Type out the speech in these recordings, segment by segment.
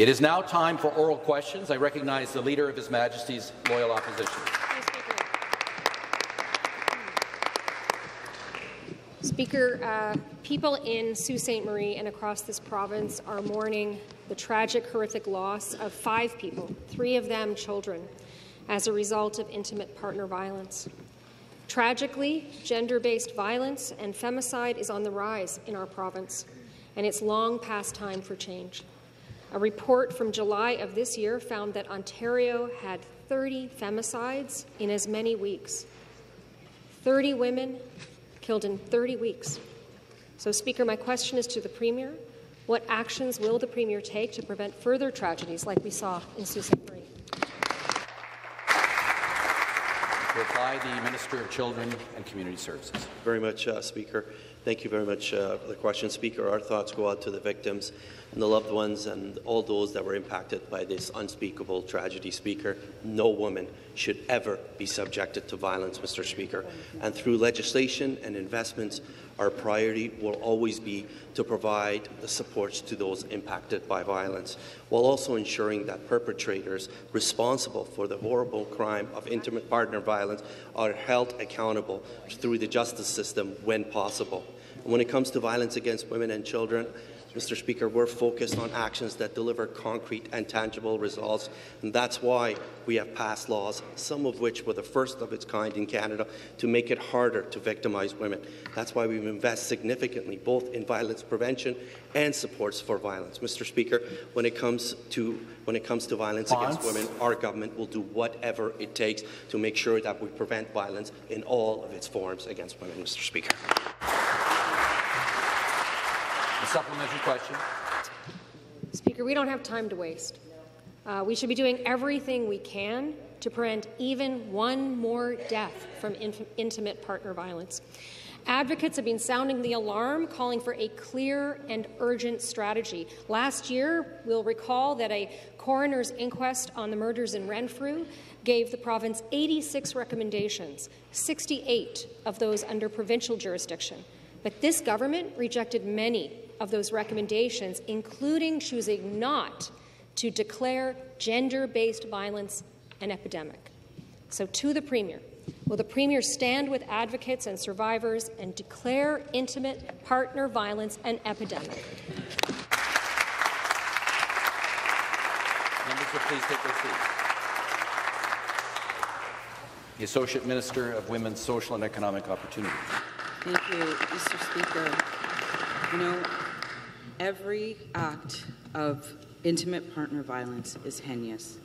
It is now time for oral questions. I recognize the Leader of His Majesty's Loyal Opposition. Speaker, uh, people in Sault Ste. Marie and across this province are mourning the tragic, horrific loss of five people, three of them children, as a result of intimate partner violence. Tragically, gender-based violence and femicide is on the rise in our province, and it's long past time for change. A report from July of this year found that Ontario had 30 femicides in as many weeks. 30 women killed in 30 weeks. So, Speaker, my question is to the Premier. What actions will the Premier take to prevent further tragedies like we saw in Sault Ste. Marie? To reply, the Minister of Children and Community Services. Very much, uh, Speaker. Thank you very much uh, for the question, Speaker. Our thoughts go out to the victims and the loved ones and all those that were impacted by this unspeakable tragedy, Speaker. No woman should ever be subjected to violence, Mr. Speaker. And through legislation and investments, our priority will always be to provide the supports to those impacted by violence, while also ensuring that perpetrators responsible for the horrible crime of intimate partner violence are held accountable through the justice system when possible. And when it comes to violence against women and children, Mr. Speaker, we're focused on actions that deliver concrete and tangible results, and that's why we have passed laws, some of which were the first of its kind in Canada, to make it harder to victimize women. That's why we've invested significantly both in violence prevention and supports for violence. Mr. Speaker, when it comes to when it comes to violence against women, our government will do whatever it takes to make sure that we prevent violence in all of its forms against women, Mr. Speaker. Supplementary question. Speaker, we don't have time to waste. Uh, we should be doing everything we can to prevent even one more death from intimate partner violence. Advocates have been sounding the alarm, calling for a clear and urgent strategy. Last year, we'll recall that a coroner's inquest on the murders in Renfrew gave the province 86 recommendations, 68 of those under provincial jurisdiction. But this government rejected many of those recommendations, including choosing not to declare gender-based violence an epidemic. So to the Premier, will the Premier stand with advocates and survivors and declare intimate partner violence an epidemic? Members will please take their seats. The Associate Minister of Women's Social and Economic Opportunities. Thank you, Mr. Speaker. You know, every act of intimate partner violence is heinous.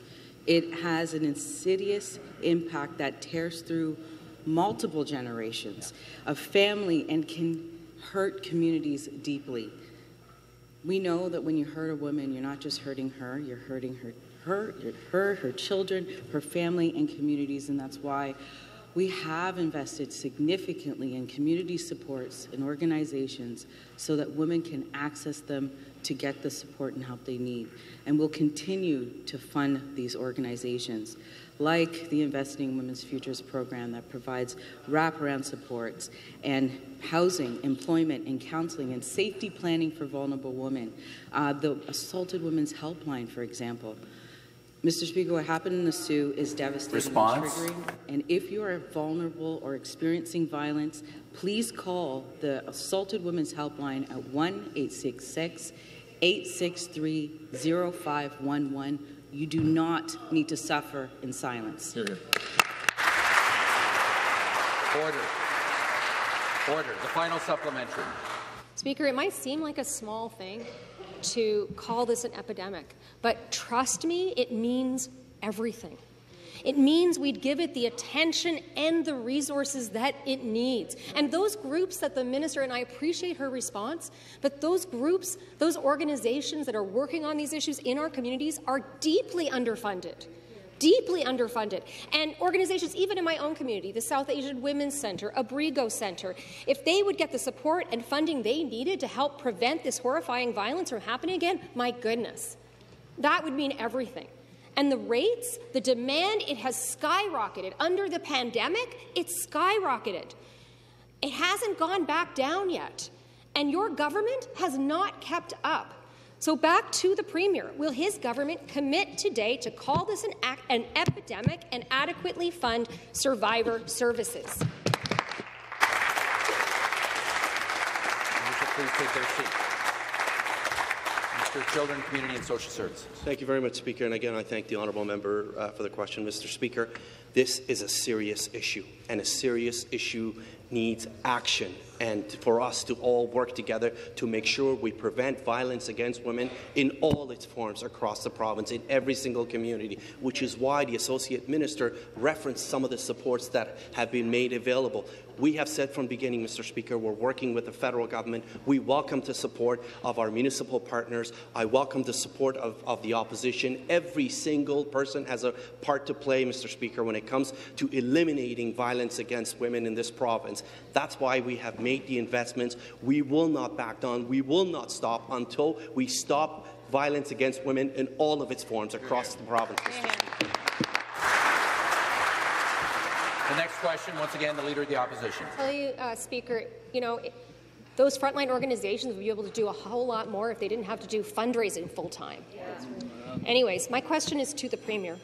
It has an insidious impact that tears through multiple generations of family and can hurt communities deeply. We know that when you hurt a woman, you're not just hurting her, you're hurting her, her, her, her children, her family, and communities, and that's why we have invested significantly in community supports and organizations so that women can access them to get the support and help they need. And we'll continue to fund these organizations, like the Investing in Women's Futures program that provides wraparound supports and housing, employment, and counseling and safety planning for vulnerable women. Uh, the Assaulted Women's Helpline, for example. Mr. Speaker, what happened in the Soo is devastating Response. and triggering. And if you are vulnerable or experiencing violence, please call the Assaulted Women's Helpline at 1-866-863-0511. You do not need to suffer in silence. Hear, hear. Order. Order. The final supplementary. Speaker, it might seem like a small thing to call this an epidemic, but trust me, it means everything. It means we'd give it the attention and the resources that it needs. And those groups that the minister, and I appreciate her response, but those groups, those organizations that are working on these issues in our communities are deeply underfunded deeply underfunded. And organizations, even in my own community, the South Asian Women's Centre, Abrigo Centre, if they would get the support and funding they needed to help prevent this horrifying violence from happening again, my goodness, that would mean everything. And the rates, the demand, it has skyrocketed. Under the pandemic, it's skyrocketed. It hasn't gone back down yet. And your government has not kept up. So back to the Premier. Will his government commit today to call this an, ac- an epidemic and adequately fund survivor services? Please take their seat. Mr. Children, Community and Social Services. Thank you very much, Speaker. And again, I thank the honourable member uh, for the question. Mr. Speaker, this is a serious issue, and a serious issue needs action. And for us to all work together to make sure we prevent violence against women in all its forms across the province, in every single community, which is why the Associate Minister referenced some of the supports that have been made available. We have said from the beginning, Mr. Speaker, we're working with the federal government. We welcome the support of our municipal partners. I welcome the support of, of the opposition. Every single person has a part to play, Mr. Speaker, when it comes to eliminating violence against women in this province. That's why we have made the investments. We will not back down. We will not stop until we stop violence against women in all of its forms across the province. The next question, once again, the Leader of the Opposition. tell you, uh, Speaker, you know, those frontline organizations would be able to do a whole lot more if they didn't have to do fundraising full time. Anyways, my question is to the Premier.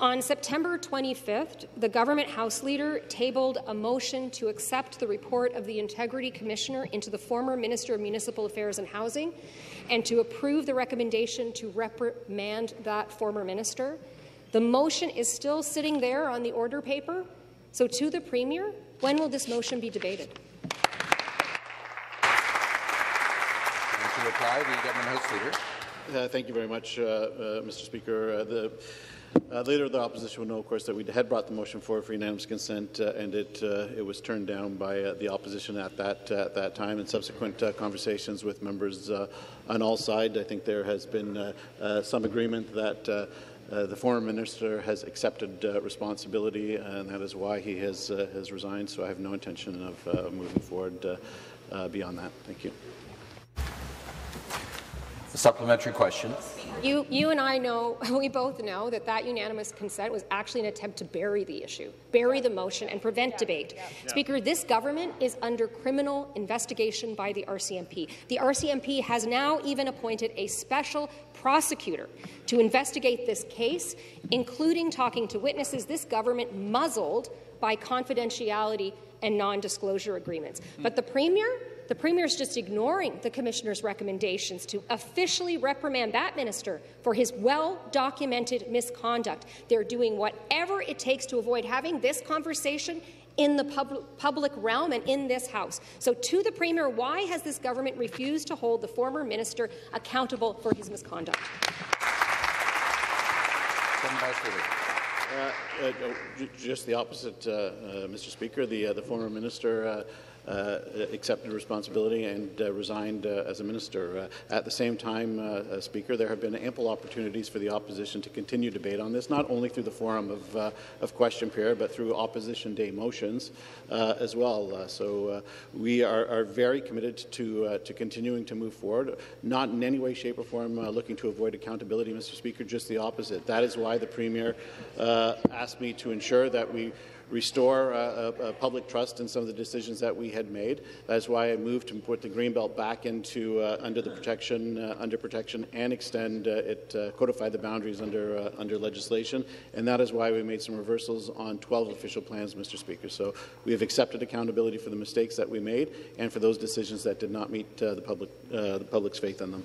On September 25th, the government House Leader tabled a motion to accept the report of the Integrity Commissioner into the former Minister of Municipal Affairs and Housing and to approve the recommendation to reprimand that former minister. The motion is still sitting there on the order paper. So, to the Premier, when will this motion be debated? And to reply, the Government House Leader. Uh, Thank you very much, uh, uh, Mr. Speaker. Uh, The uh, Leader of the Opposition will know, of course, that we had brought the motion forward for unanimous consent, uh, and it uh, it was turned down by uh, the opposition at that uh, at that time. And subsequent uh, conversations with members uh, on all sides, I think there has been uh, uh, some agreement that. Uh, the former minister has accepted uh, responsibility, and that is why he has uh, has resigned. So I have no intention of uh, moving forward uh, uh, beyond that. Thank you. The supplementary question. You, you and I know, we both know that that unanimous consent was actually an attempt to bury the issue, bury the motion, and prevent debate. Speaker, this government is under criminal investigation by the RCMP. The RCMP has now even appointed a special prosecutor to investigate this case, including talking to witnesses this government muzzled by confidentiality and non-disclosure agreements. But the Premier the Premier is just ignoring the Commissioner's recommendations to officially reprimand that minister for his well-documented misconduct. They're doing whatever it takes to avoid having this conversation in the pub public realm and in this House. So to the Premier, why has this government refused to hold the former minister accountable for his misconduct? Government House Leader. Uh, uh, Just the opposite, uh, uh, Mr. Speaker. The, uh, the former minister uh, accepted responsibility and uh, resigned uh, as a minister. Uh, At the same time, uh, uh, Speaker, there have been ample opportunities for the opposition to continue debate on this, not only through the forum of, uh, of question period, but through opposition day motions uh, as well. Uh, So uh, we are, are very committed to, uh, to continuing to move forward, not in any way, shape, or form uh, looking to avoid accountability, Mr. Speaker, just the opposite. That is why the Premier uh, asked me to ensure that we restore uh, uh, uh, public trust in some of the decisions that we had made. That is why I moved to put the Greenbelt back into uh, under the protection, under protection, and extend it, codify the boundaries under under legislation. And that is why we made some reversals on 12 official plans, Mr. Speaker. So we have accepted accountability for the mistakes that we made and for those decisions that did not meet the public the public's faith in them.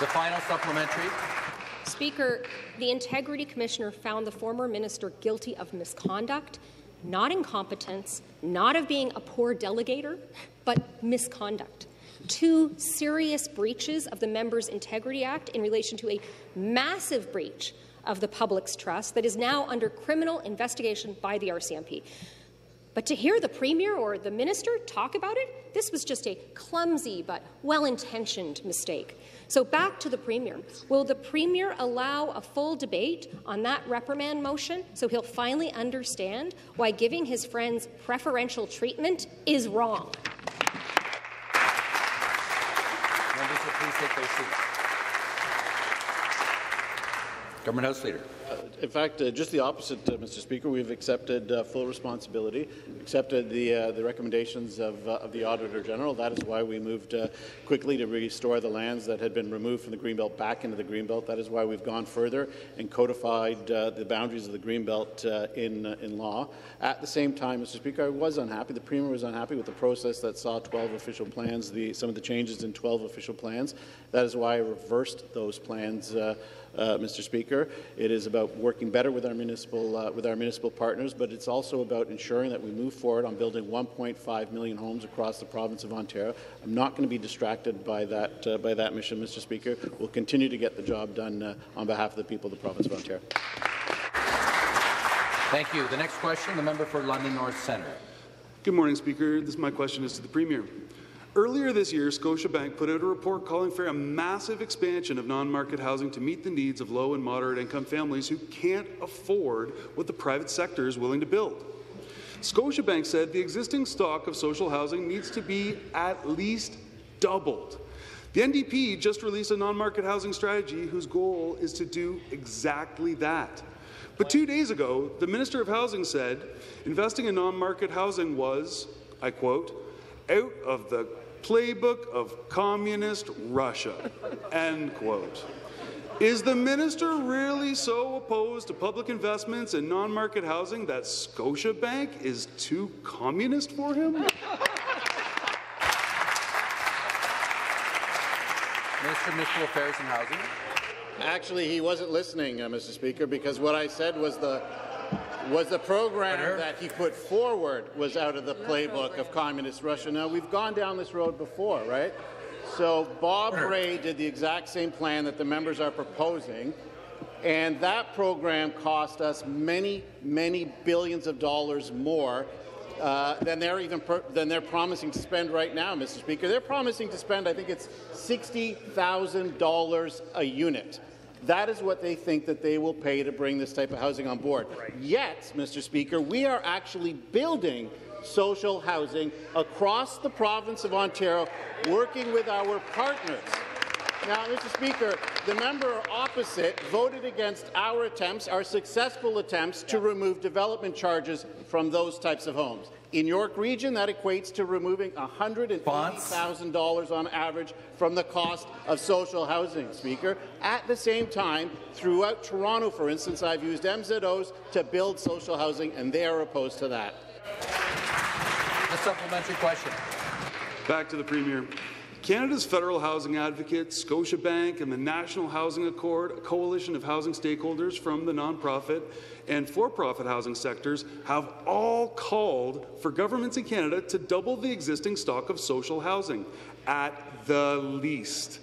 The final supplementary. Speaker, the Integrity Commissioner found the former minister guilty of misconduct, not incompetence, not of being a poor delegator, but misconduct. Two serious breaches of the Members' Integrity Act in relation to a massive breach of the public's trust that is now under criminal investigation by the RCMP. But to hear the Premier or the Minister talk about it, this was just a clumsy but well intentioned mistake. So back to the Premier. Will the Premier allow a full debate on that reprimand motion so he'll finally understand why giving his friends preferential treatment is wrong? Government House Leader. In fact, uh, just the opposite, uh, Mr. Speaker. We've accepted uh, full responsibility, accepted the uh, the recommendations of, uh, of the Auditor General. That is why we moved uh, quickly to restore the lands that had been removed from the Greenbelt back into the Greenbelt. That is why we've gone further and codified uh, the boundaries of the Greenbelt uh, in uh, in law. At the same time, Mr. Speaker, I was unhappy. The Premier was unhappy with the process that saw 12 official plans, the, some of the changes in 12 official plans. That is why I reversed those plans. Uh, uh, Mr. Speaker. It is about working better with our municipal uh, with our municipal partners, but it's also about ensuring that we move forward on building 1.5 million homes across the province of Ontario. I'm not going to be distracted by that uh, by that mission, Mr. Speaker. We'll continue to get the job done uh, on behalf of the people of the province of Ontario. Thank you. The next question, the member for London North Centre. Good morning, Speaker. This my question is to the Premier. Earlier this year, Scotiabank put out a report calling for a massive expansion of non-market housing to meet the needs of low and moderate income families who can't afford what the private sector is willing to build. Scotiabank said the existing stock of social housing needs to be at least doubled. The NDP just released a non-market housing strategy whose goal is to do exactly that. But two days ago, the Minister of Housing said investing in non-market housing was, I quote, out of the playbook of communist Russia, end quote. Is the minister really so opposed to public investments in non-market housing that Scotiabank is too communist for him? Minister of Municipal Affairs and Housing. Actually, he wasn't listening, uh, Mr. Speaker, because what I said was the was the program that he put forward was out of the playbook of communist Russia. Now we've gone down this road before, right? So Bob. Rae did the exact same plan that the members are proposing, and that program cost us many, many billions of dollars more uh, than they're even than they're promising to spend right now, Mr. Speaker. They're promising to spend, I think it's sixty thousand dollars a unit. That is what they think that they will pay to bring this type of housing on board. Yet, Mr. Speaker, we are actually building social housing across the province of Ontario, working with our partners. Now, Mr. Speaker, the member opposite voted against our attempts, our successful attempts, to remove development charges from those types of homes. In York Region, that equates to removing $180,000 on average from the cost of social housing, Speaker. At the same time, throughout Toronto, for instance, I've used MZOs to build social housing, and they are opposed to that. A supplementary question. Back to the Premier. Canada's federal housing advocates, Scotiabank, and the National Housing Accord, a coalition of housing stakeholders from the nonprofit and for-profit housing sectors, have all called for governments in Canada to double the existing stock of social housing, at the least.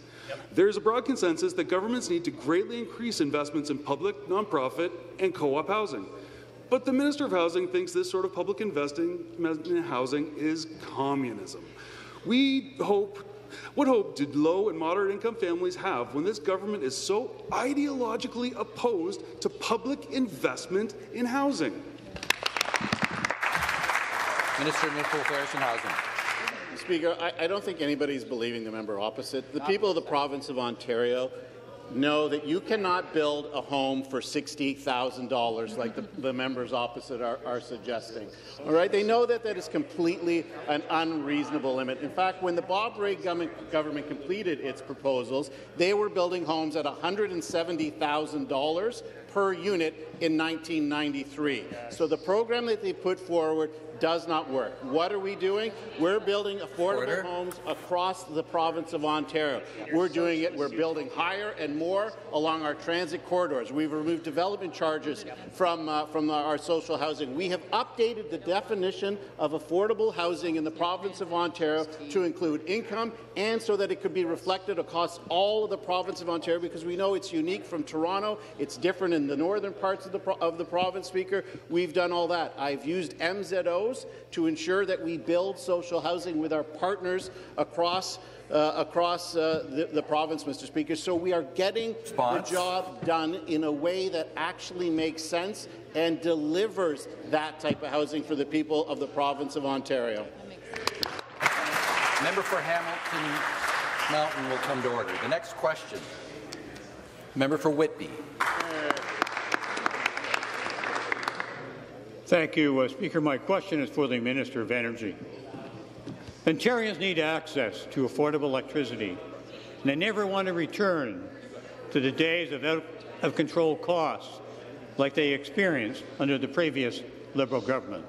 There is a broad consensus that governments need to greatly increase investments in public, nonprofit, and co-op housing. But the Minister of Housing thinks this sort of public investing in housing is communism. We hope what hope did low and moderate income families have when this government is so ideologically opposed to public investment in housing? Minister of Municipal Affairs and Housing. Speaker, I, I don't think anybody's believing the member opposite. The people of the province of Ontario know that you cannot build a home for $60,000 like the, the members opposite are, are suggesting. All right? They know that that is completely an unreasonable limit. In fact, when the Bob Rae government, government completed its proposals, they were building homes at $170,000 per unit in 1993. So the program that they put forward does not work. What are we doing? We're building affordable Order. homes across the province of Ontario. We're doing it. We're building higher and more along our transit corridors. We've removed development charges from, uh, from our social housing. We have updated the definition of affordable housing in the province of Ontario to include income and so that it could be reflected across all of the province of Ontario because we know it's unique from Toronto. It's different in the northern parts of the, pro of the province, Speaker. We've done all that. I've used MZOs to ensure that we build social housing with our partners across uh, across uh, the, the, province, Mr. Speaker. So we are getting Response. the job done in a way that actually makes sense and delivers that type of housing for the people of the province of Ontario. Member for Hamilton Mountain will come to order. The next question. Member for Whitby. Thank you, uh, Speaker. My question is for the Minister of Energy. Ontarians need access to affordable electricity, and they never want to return to the days of out-of-control costs like they experienced under the previous Liberal government.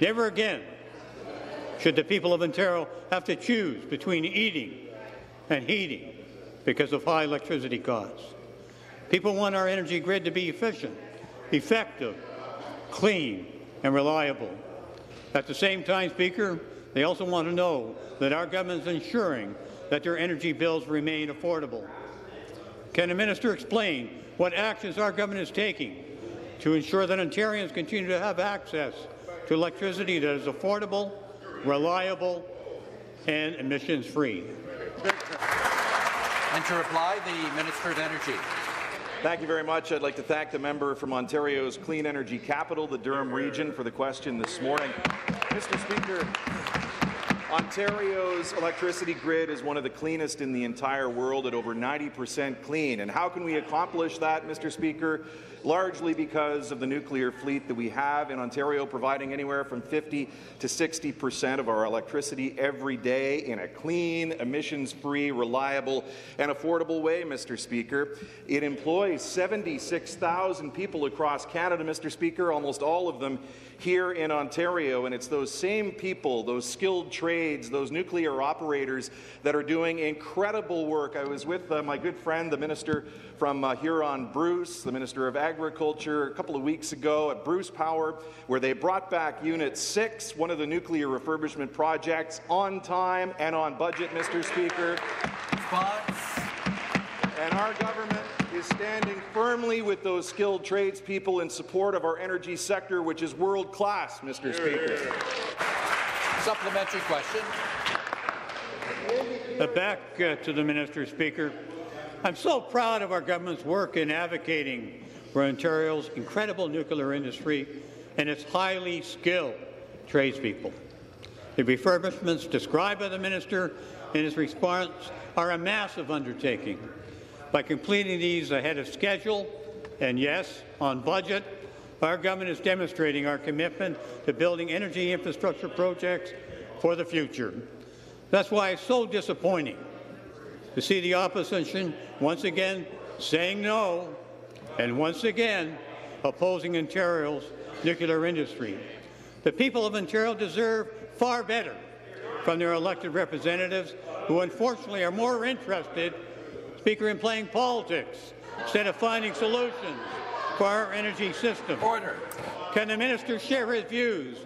Never again should the people of Ontario have to choose between eating and heating because of high electricity costs. People want our energy grid to be efficient, effective, clean, and reliable. At the same time, Speaker, they also want to know that our government is ensuring that their energy bills remain affordable. Can the minister explain what actions our government is taking to ensure that Ontarians continue to have access to electricity that is affordable, reliable, and emissions-free? And to reply, the Minister of Energy. Thank you very much. I'd like to thank the member from Ontario's clean energy capital, the Durham region, for the question this morning. Mr. Speaker, Ontario's electricity grid is one of the cleanest in the entire world at over 90% clean. And how can we accomplish that, Mr. Speaker? Largely because of the nuclear fleet that we have in Ontario, providing anywhere from 50 to 60 percent of our electricity every day in a clean, emissions-free, reliable, and affordable way, Mr. Speaker. It employs 76,000 people across Canada, Mr. Speaker, almost all of them here in Ontario, and it's those same people, those skilled trades, those nuclear operators that are doing incredible work. I was with uh, my good friend, the Minister from uh, Huron, Bruce, the Minister of Agriculture, a couple of weeks ago at Bruce Power, where they brought back Unit 6, one of the nuclear refurbishment projects, on time and on budget, Mr. Speaker. And our government is standing firmly with those skilled tradespeople in support of our energy sector, which is world class, Mr. Speaker. Supplementary question. Uh, back uh, to the Minister, Speaker. I'm so proud of our government's work in advocating for Ontario's incredible nuclear industry and its highly skilled tradespeople. The refurbishments described by the minister in his response are a massive undertaking. By completing these ahead of schedule, and yes, on budget, our government is demonstrating our commitment to building energy infrastructure projects for the future. That's why it's so disappointing to see the opposition once again saying no and once again opposing Ontario's nuclear industry. The people of Ontario deserve far better from their elected representatives who unfortunately are more interested, Speaker, in playing politics instead of finding solutions for our energy system. Order. Can the minister share his views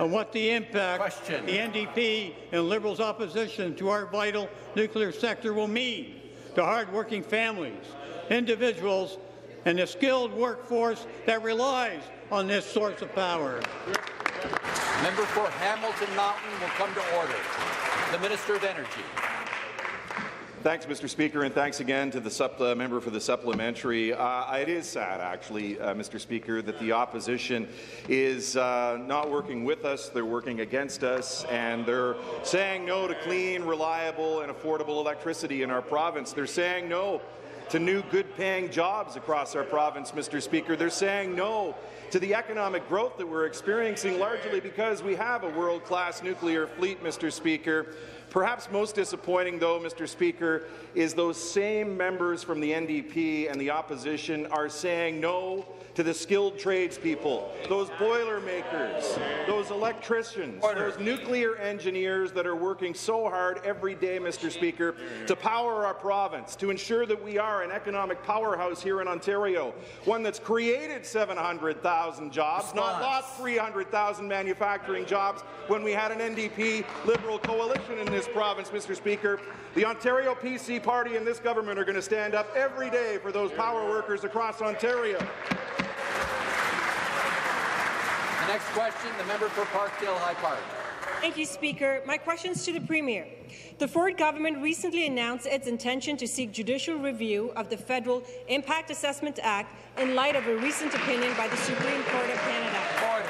on what the impact Question. the NDP and Liberals' opposition to our vital nuclear sector will mean to hardworking families, individuals, and the skilled workforce that relies on this source of power. Member for Hamilton Mountain will come to order. The Minister of Energy. Thanks, Mr. Speaker, and thanks again to the member for the supplementary. Uh, it is sad, actually, uh, Mr. Speaker, that the opposition is uh, not working with us. They're working against us, and they're saying no to clean, reliable, and affordable electricity in our province. They're saying no to new good-paying jobs across our province, Mr. Speaker. They're saying no to the economic growth that we're experiencing, largely because we have a world-class nuclear fleet, Mr. Speaker. Perhaps most disappointing, though, Mr. Speaker, is those same members from the NDP and the opposition are saying no to the skilled tradespeople, those boilermakers, those electricians, those nuclear engineers that are working so hard every day, Mr. Speaker, to power our province, to ensure that we are an economic powerhouse here in Ontario, one that's created 700,000 jobs, not lost 300,000 manufacturing jobs when we had an NDP Liberal coalition in this province, Mr. Speaker. The Ontario PC party and this government are going to stand up every day for those power workers across Ontario. The next question, the member for Parkdale High Park. Thank you, Speaker. My question is to the Premier. The Ford government recently announced its intention to seek judicial review of the Federal Impact Assessment Act in light of a recent opinion by the Supreme Court of Canada. Order.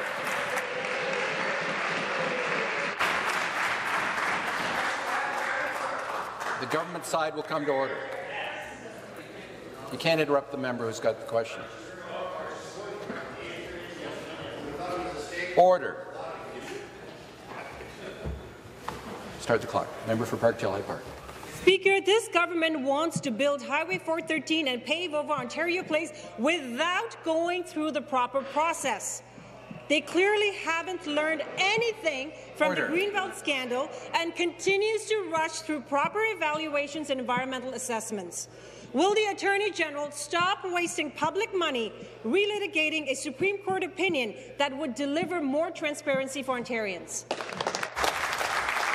The government side will come to order. You can't interrupt the member who's got the question. Order. Start the clock. Member for Parkdale High Park. Speaker, this government wants to build Highway 413 and pave over Ontario Place without going through the proper process. They clearly haven't learned anything from Order. the Greenbelt scandal and continues to rush through proper evaluations and environmental assessments. Will the Attorney General stop wasting public money relitigating a Supreme Court opinion that would deliver more transparency for Ontarians?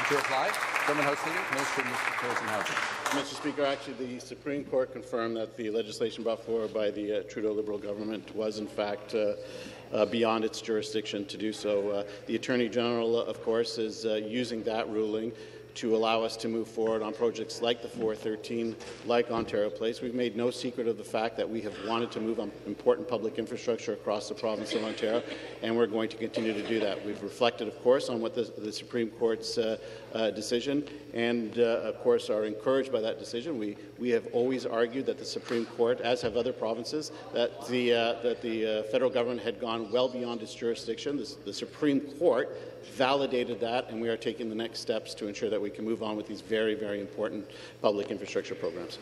To reply, Government House Leader, Minister of Housing. Mr. Speaker, actually, the Supreme Court confirmed that the legislation brought forward by the uh, Trudeau Liberal government was, in fact, uh, uh, beyond its jurisdiction to do so. Uh, the Attorney General, of course, is uh, using that ruling to allow us to move forward on projects like the 413, like Ontario Place. We've made no secret of the fact that we have wanted to move on important public infrastructure across the province of Ontario, and we're going to continue to do that. We've reflected, of course, on what the, the Supreme Court's uh, uh, decision, and uh, of course are encouraged by that decision. We we have always argued that the Supreme Court, as have other provinces, that the uh, that the uh, federal government had gone well beyond its jurisdiction. The, the Supreme Court validated that, and we are taking the next steps to ensure that we can move on with these very, very important public infrastructure programs.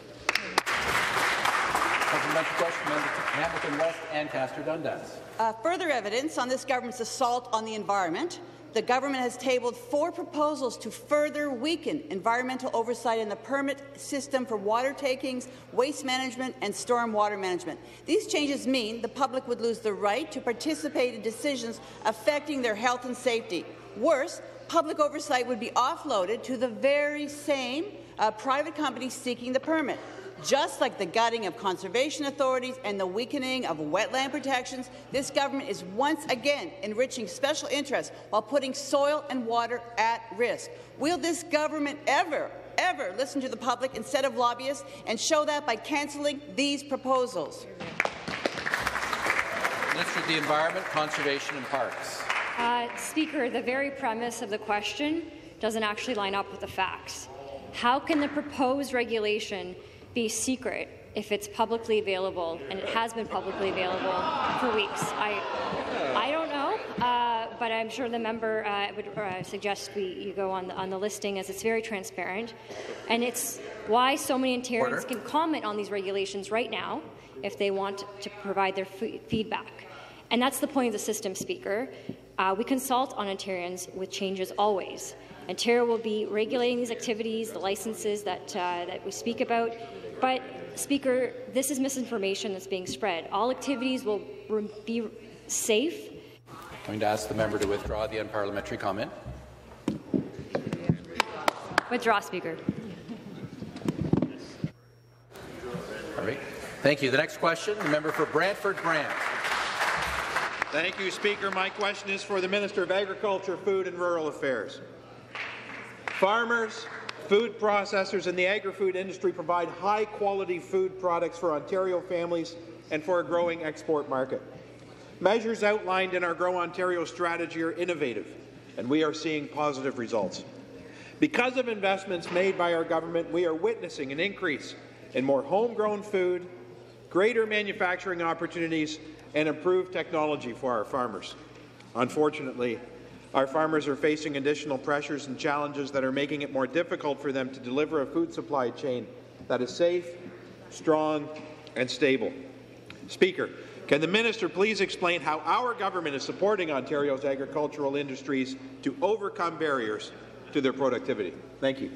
Supplementary question, Hamilton West and Dundas. Uh, further evidence on this government's assault on the environment. The government has tabled four proposals to further weaken environmental oversight in the permit system for water takings, waste management and storm water management. These changes mean the public would lose the right to participate in decisions affecting their health and safety. Worse, public oversight would be offloaded to the very same uh, private companies seeking the permit. Just like the gutting of conservation authorities and the weakening of wetland protections, this government is once again enriching special interests while putting soil and water at risk. Will this government ever, ever listen to the public instead of lobbyists and show that by cancelling these proposals? Minister of the Environment, Conservation and Parks. Uh, Speaker, the very premise of the question doesn't actually line up with the facts. How can the proposed regulation be secret if it's publicly available, and it has been publicly available for weeks. I, I don't know, uh, but I'm sure the member uh, would uh, suggest we you go on the, on the listing as it's very transparent, and it's why so many Ontarians can comment on these regulations right now if they want to provide their f- feedback. And that's the point of the system, Speaker. Uh, we consult on Ontarians with changes always. Ontario will be regulating these activities, the licenses that, uh, that we speak about. But, Speaker, this is misinformation that's being spread. All activities will re- be safe. I'm Going to ask the member to withdraw the unparliamentary comment. Withdraw, Speaker. All right. Thank you. The next question, the member for Brantford Brant. Thank you, Speaker. My question is for the Minister of Agriculture, Food and Rural Affairs. Farmers, food processors and the agri-food industry provide high-quality food products for Ontario families and for a growing export market. Measures outlined in our Grow Ontario strategy are innovative, and we are seeing positive results. Because of investments made by our government, we are witnessing an increase in more homegrown food, greater manufacturing opportunities, and improved technology for our farmers. Unfortunately, our farmers are facing additional pressures and challenges that are making it more difficult for them to deliver a food supply chain that is safe, strong, and stable. Speaker, can the minister please explain how our government is supporting Ontario's agricultural industries to overcome barriers to their productivity? Thank you.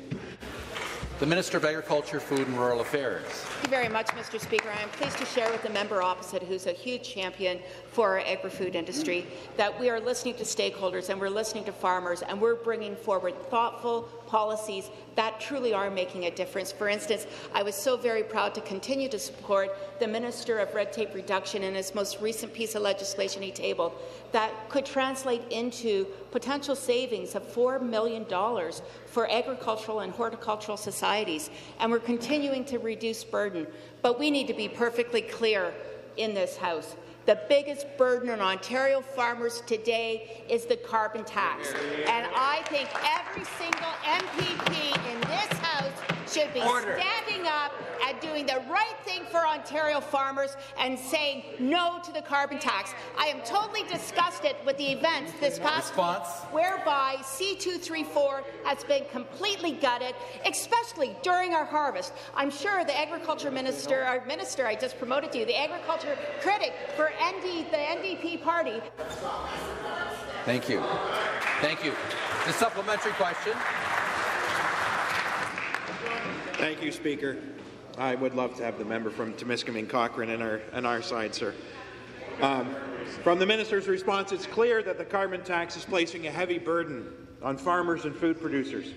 The Minister of Agriculture, Food and Rural Affairs. Thank you very much, Mr. Speaker. I am pleased to share with the member opposite, who's a huge champion for our agri-food industry, that we are listening to stakeholders and we're listening to farmers and we're bringing forward thoughtful policies that truly are making a difference. For instance, I was so very proud to continue to support the Minister of Red Tape Reduction in his most recent piece of legislation he tabled that could translate into potential savings of $4 million for agricultural and horticultural societies. And we're continuing to reduce burden. But we need to be perfectly clear in this House. The biggest burden on Ontario farmers today is the carbon tax. And I think every single MPP in this House should be Order. standing up and doing the right thing for Ontario farmers and saying no to the carbon tax. I am totally disgusted with the events this past Response. week whereby C234 has been completely gutted, especially during our harvest. I'm sure the agriculture minister, our minister I just promoted to you, the agriculture critic for ND, the NDP party. Thank you. Thank you. The supplementary question. Thank you, Speaker. I would love to have the member from Timiskaming Cochrane on our, on our side, sir. Um, from the minister's response, it's clear that the carbon tax is placing a heavy burden on farmers and food producers.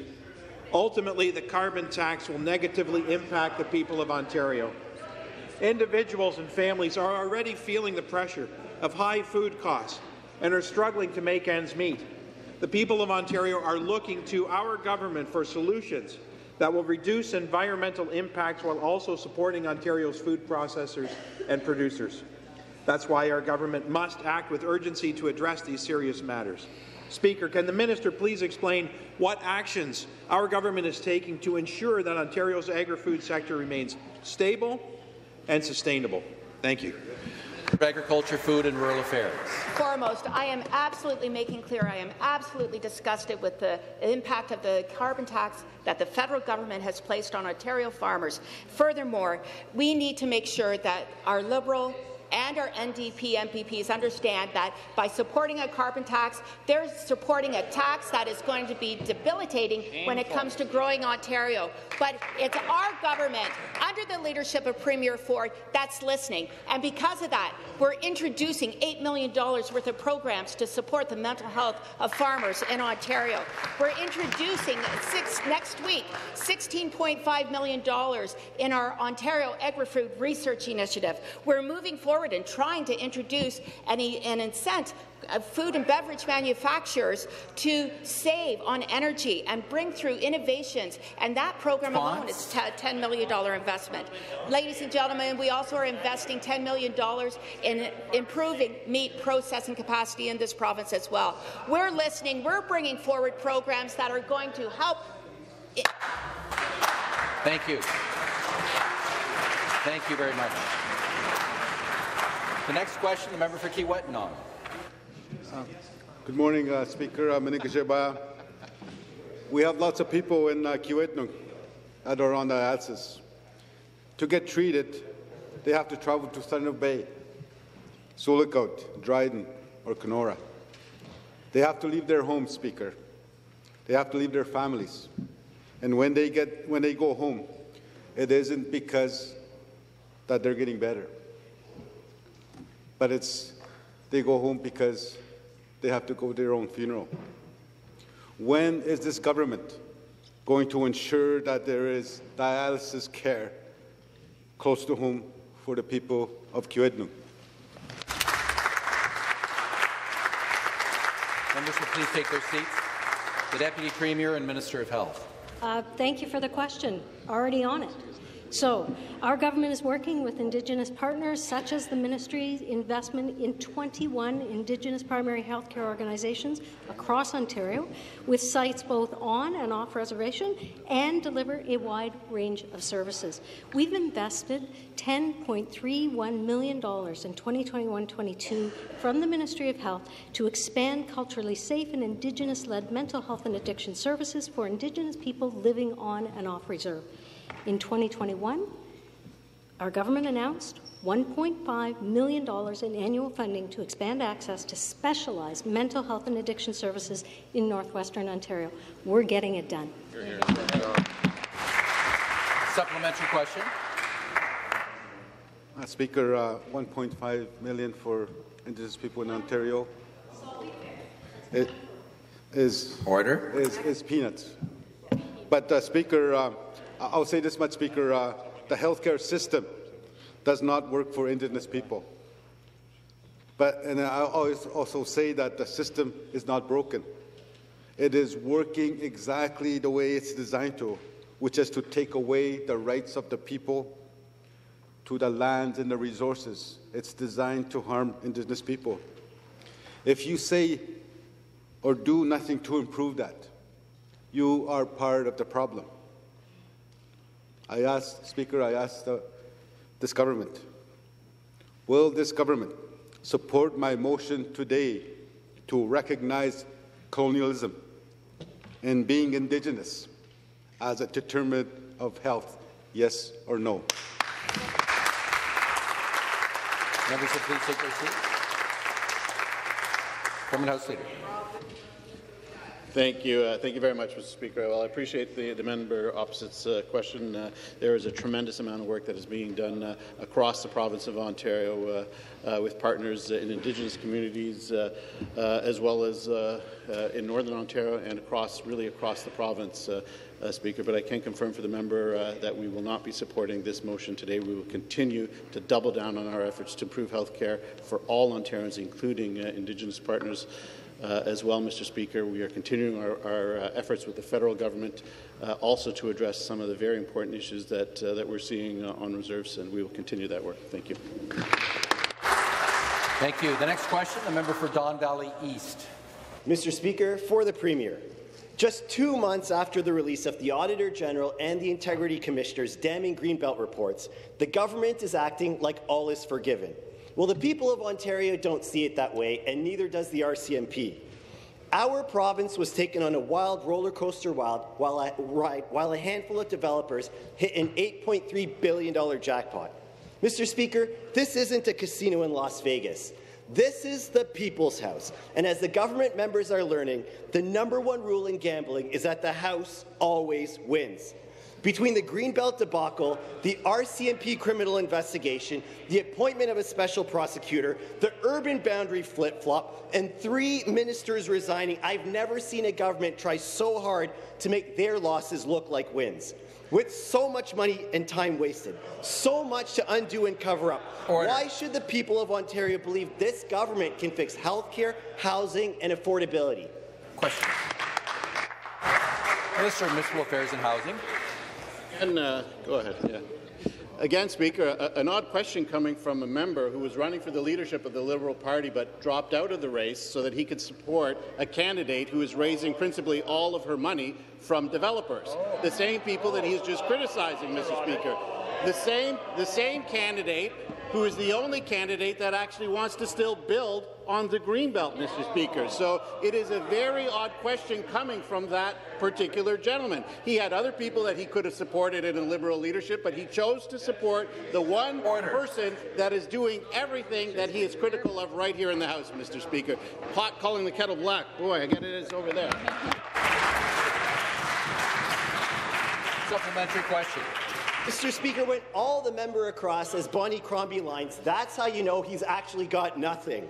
Ultimately, the carbon tax will negatively impact the people of Ontario. Individuals and families are already feeling the pressure of high food costs and are struggling to make ends meet. The people of Ontario are looking to our government for solutions that will reduce environmental impacts while also supporting Ontario's food processors and producers. That's why our government must act with urgency to address these serious matters. Speaker, can the minister please explain what actions our government is taking to ensure that Ontario's agri-food sector remains stable and sustainable? Thank you. Agriculture, Food and Rural Affairs. Foremost, I am absolutely making clear I am absolutely disgusted with the impact of the carbon tax that the federal government has placed on Ontario farmers. Furthermore, we need to make sure that our Liberal and our NDP MPPs understand that by supporting a carbon tax, they're supporting a tax that is going to be debilitating Painful. when it comes to growing Ontario. But it's our government, under the leadership of Premier Ford, that's listening. And because of that, we're introducing $8 million worth of programs to support the mental health of farmers in Ontario. We're introducing six, next week $16.5 million in our Ontario Agri-Food Research Initiative. We're moving forward forward and trying to introduce any, an incent food and beverage manufacturers to save on energy and bring through innovations. And that program alone is a $10 million investment. Ladies and gentlemen, we also are investing $10 million in improving meat processing capacity in this province as well. We're listening. We're bringing forward programs that are going to help. Thank you. Thank you very much. The next question, the member for Kiiwetinoong. Uh, good morning, uh, Speaker uh, We have lots of people in uh, Kiiwetinoong that are on dialysis. To get treated, they have to travel to Thunder Bay, Sioux Lookout, Dryden, or Kenora. They have to leave their homes, Speaker. They have to leave their families. And when they, get, when they go home, it isn't because that they're getting better but it's they go home because they have to go to their own funeral. When is this government going to ensure that there is dialysis care close to home for the people of Kiiwetinoong? Members will please take their seats. The Deputy Premier and Minister of Health. Uh, thank you for the question. Already on it. So, our government is working with Indigenous partners, such as the Ministry's investment in 21 Indigenous primary health care organizations across Ontario, with sites both on and off reservation, and deliver a wide range of services. We've invested $10.31 million in 2021-22 from the Ministry of Health to expand culturally safe and Indigenous-led mental health and addiction services for Indigenous people living on and off reserve. In 2021, our government announced $1.5 million in annual funding to expand access to specialized mental health and addiction services in northwestern Ontario. We're getting it done. Supplementary question. Uh, Speaker, uh, 1.5 million for Indigenous people in Ontario. It is order is, is peanuts. But uh, Speaker, uh, I'll say this much, Speaker. Uh, the healthcare system does not work for Indigenous people. But, and I always also say that the system is not broken. It is working exactly the way it's designed to, which is to take away the rights of the people to the lands and the resources. It's designed to harm Indigenous people. If you say or do nothing to improve that, you are part of the problem. I ask, Speaker, I ask this government, will this government support my motion today to recognize colonialism and being Indigenous as a determinant of health, yes or no? Members please take seats. House Leader. Thank you. Uh, thank you very much, Mr. Speaker. Well, I appreciate the, the member opposite's uh, question. Uh, there is a tremendous amount of work that is being done uh, across the province of Ontario uh, uh, with partners in Indigenous communities, as well as in Northern Ontario and across, really across the province. Uh, Speaker, but I can confirm for the member uh, that we will not be supporting this motion today. We will continue to double down on our efforts to improve health care for all Ontarians, including uh, Indigenous partners. Uh, as well, Mr. Speaker. We are continuing our, our uh, efforts with the federal government uh, also to address some of the very important issues that, uh, that we're seeing uh, on reserves, and we will continue that work. Thank you. Thank you. The next question, the member for Don Valley East. Mr. Speaker, for the Premier. Just two months after the release of the Auditor General and the Integrity Commissioner's damning Greenbelt reports, the government is acting like all is forgiven. Well, the people of Ontario don't see it that way, and neither does the RCMP. Our province was taken on a wild roller coaster wild while ride while a handful of developers hit an $8.3 billion jackpot. Mr. Speaker, this isn't a casino in Las Vegas. This is the people's house. And as the government members are learning, the number one rule in gambling is that the house always wins. Between the Greenbelt debacle, the RCMP criminal investigation, the appointment of a special prosecutor, the urban boundary flip-flop, and three ministers resigning, I've never seen a government try so hard to make their losses look like wins. With so much money and time wasted, so much to undo and cover up, Order. why should the people of Ontario believe this government can fix health care, housing, and affordability? Question. Minister of Municipal Affairs and Housing. Uh, go ahead. Yeah. Again, Speaker, a, an odd question coming from a member who was running for the leadership of the Liberal Party but dropped out of the race so that he could support a candidate who is raising principally all of her money from developers. The same people that he's just criticizing, Mr. Speaker. The same, the same candidate who is the only candidate that actually wants to still build on the Greenbelt, Mr. Speaker. So it is a very odd question coming from that particular gentleman. He had other people that he could have supported in a Liberal leadership, but he chose to support the one Order. person that is doing everything that he is critical of right here in the House, Mr. Speaker. Pot calling the kettle black. Boy, I get it, it's over there. Supplementary question. Mr. Speaker, when all the member across says Bonnie Crombie lines, that's how you know he's actually got nothing.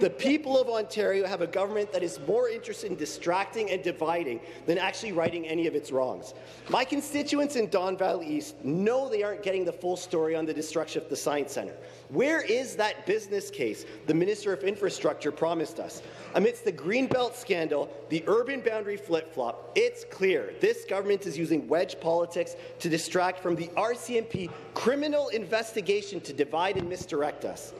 The people of Ontario have a government that is more interested in distracting and dividing than actually righting any of its wrongs. My constituents in Don Valley East know they aren't getting the full story on the destruction of the Science Centre. Where is that business case the Minister of Infrastructure promised us? Amidst the Greenbelt scandal, the urban boundary flip-flop, it's clear this government is using wedge politics to distract from the RCMP criminal investigation to divide and misdirect us.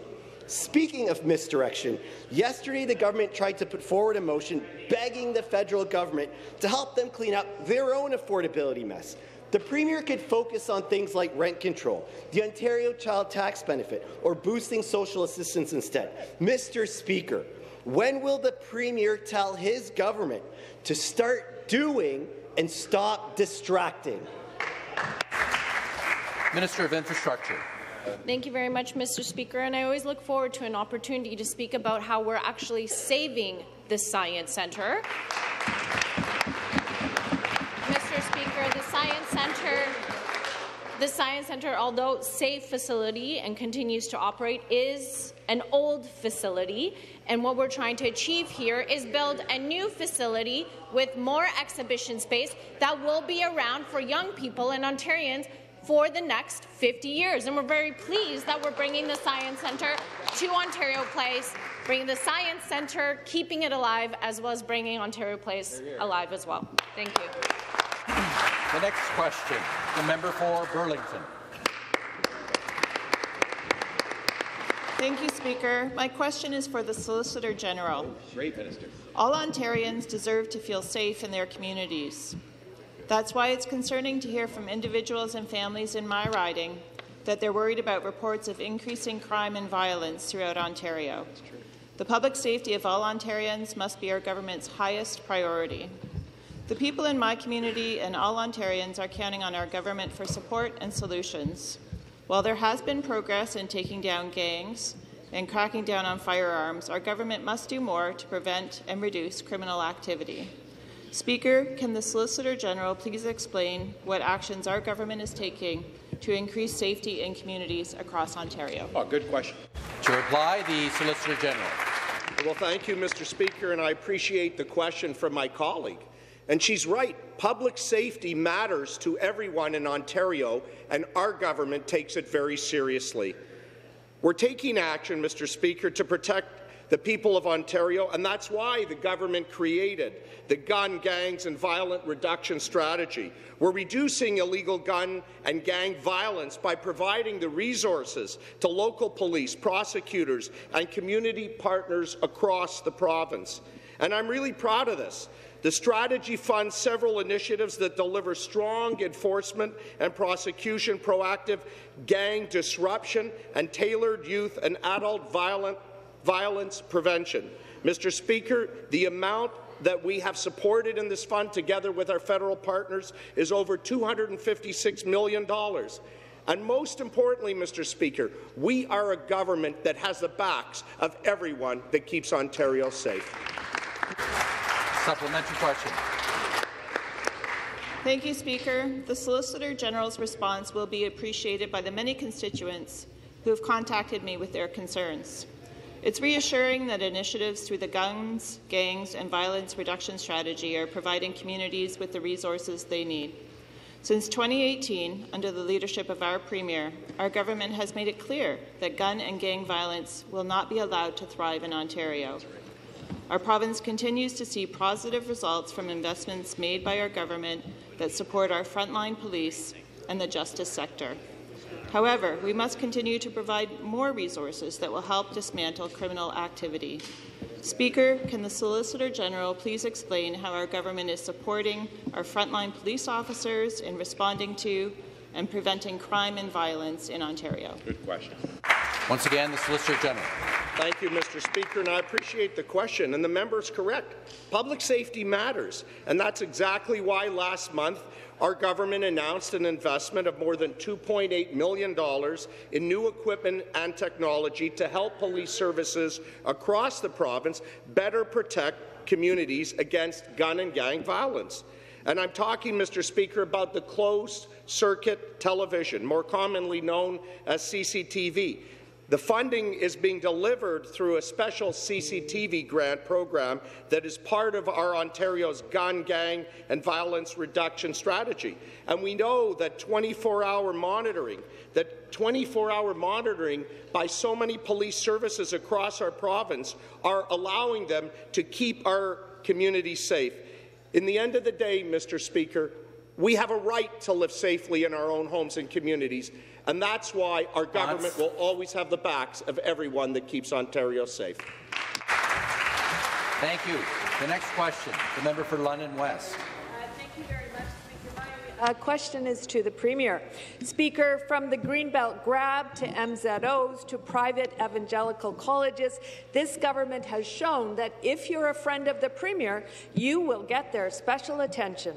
Speaking of misdirection, yesterday the government tried to put forward a motion begging the federal government to help them clean up their own affordability mess. The Premier could focus on things like rent control, the Ontario Child Tax Benefit, or boosting social assistance instead. Mr. Speaker, when will the Premier tell his government to start doing and stop distracting? Minister of Infrastructure. Thank you very much, Mr. Speaker. And I always look forward to an opportunity to speak about how we're actually saving the Science Centre. Mr. Speaker, the Science Centre the Science Centre, although safe facility and continues to operate, is an old facility. And what we're trying to achieve here is build a new facility with more exhibition space that will be around for young people and Ontarians for the next 50 years. And we're very pleased that we're bringing the Science Centre to Ontario Place, bringing the Science Centre, keeping it alive, as well as bringing Ontario Place alive as well. Thank you. The next question, the member for Burlington. Thank you, Speaker. My question is for the Solicitor General. Great, Minister. All Ontarians deserve to feel safe in their communities. That's why it's concerning to hear from individuals and families in my riding that they're worried about reports of increasing crime and violence throughout Ontario. The public safety of all Ontarians must be our government's highest priority. The people in my community and all Ontarians are counting on our government for support and solutions. While there has been progress in taking down gangs and cracking down on firearms, our government must do more to prevent and reduce criminal activity. Speaker, can the Solicitor General please explain what actions our government is taking to increase safety in communities across Ontario? Oh, good question. To reply, the Solicitor General. Well, thank you, Mr. Speaker, and I appreciate the question from my colleague. And she's right. Public safety matters to everyone in Ontario, and our government takes it very seriously. We're taking action, Mr. Speaker, to protect the people of Ontario, and that's why the government created the Gun, Gangs and Violent Reduction Strategy. We're reducing illegal gun and gang violence by providing the resources to local police, prosecutors and community partners across the province. And I'm really proud of this. The strategy funds several initiatives that deliver strong enforcement and prosecution, proactive gang disruption, and tailored youth and adult violent violence prevention. Mr. Speaker, the amount that we have supported in this fund together with our federal partners is over $256 million. And most importantly, Mr. Speaker, we are a government that has the backs of everyone that keeps Ontario safe. Supplementary question. Thank you, Speaker. The Solicitor General's response will be appreciated by the many constituents who have contacted me with their concerns. It's reassuring that initiatives through the Guns, Gangs and Violence Reduction Strategy are providing communities with the resources they need. Since 2018, under the leadership of our Premier, our government has made it clear that gun and gang violence will not be allowed to thrive in Ontario. Our province continues to see positive results from investments made by our government that support our frontline police and the justice sector. However, we must continue to provide more resources that will help dismantle criminal activity. Speaker, can the Solicitor General please explain how our government is supporting our frontline police officers in responding to and preventing crime and violence in Ontario? Good question. Once again, the Solicitor General. Thank you, Mr. Speaker, and I appreciate the question. And the member is correct. Public safety matters, and that's exactly why last month our government announced an investment of more than $2.8 million in new equipment and technology to help police services across the province better protect communities against gun and gang violence. And I'm talking, Mr. Speaker, about the closed circuit television, more commonly known as CCTV. The funding is being delivered through a special CCTV grant program that is part of our Ontario's gun, gang and violence reduction strategy. And we know that 24-hour monitoring, that 24-hour monitoring by so many police services across our province are allowing them to keep our communities safe. In the end of the day, Mr. Speaker, we have a right to live safely in our own homes and communities, and that's why our government will always have the backs of everyone that keeps Ontario safe. Thank you. The next question, the member for London West. Uh, thank you very much to. A question is to the Premier. Speaker, from the Greenbelt grab to MZOs to private evangelical colleges, this government has shown that if you're a friend of the Premier, you will get their special attention.